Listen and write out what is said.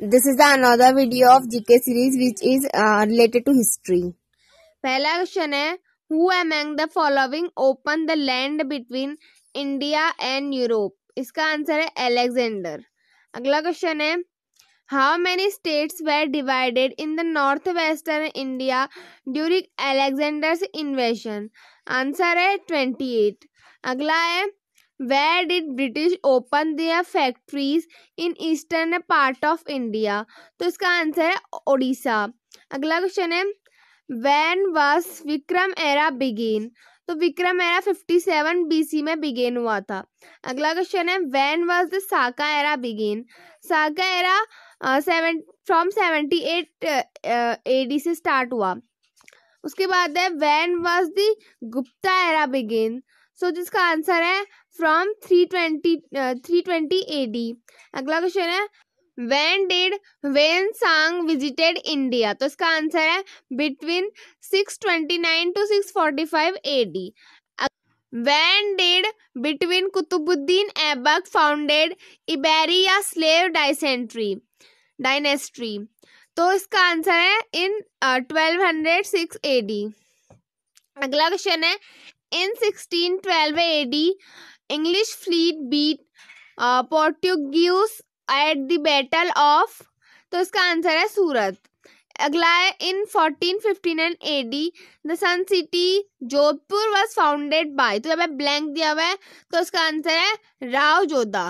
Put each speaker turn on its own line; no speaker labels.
Is the another video of GK series which is uh, related to history.
पहला question है who among the following open the land between India and Europe इसका answer है Alexander अगला question है how many states were divided in the north western India during Alexander's invasion answer है twenty eight अगला है where did British open their factories in eastern part of India तो इसका answer है ओडिशा। अगला क्वेश्चन है when was Vikram era begin तो Vikram era fifty seven BC में बिगेन हुआ था। अगला क्वेश्चन है when was the Saka era begin Saka era seven from seventy eight A D से स्टार्ट हुआ। उसके बाद है when was the Gupta era begin so so, जिसका आंसर है from three twenty three twenty A D अगला question है when did Hiuen Tsang visited India तो इसका आंसर है between six twenty nine to six forty five A D when did between Qutubuddin Aibak founded Ilbari slave dysentery dynasty तो इसका answer है in twelve hundred six A D अगला question है in sixteen twelve A D English fleet beat at the battle of तो इसका answer है सूरत। अगला है in fourteen fifty nine A D the sun city Jodhpur was founded by तो जब blank दिया हुआ है तो इसका आंसर है राव जोधा।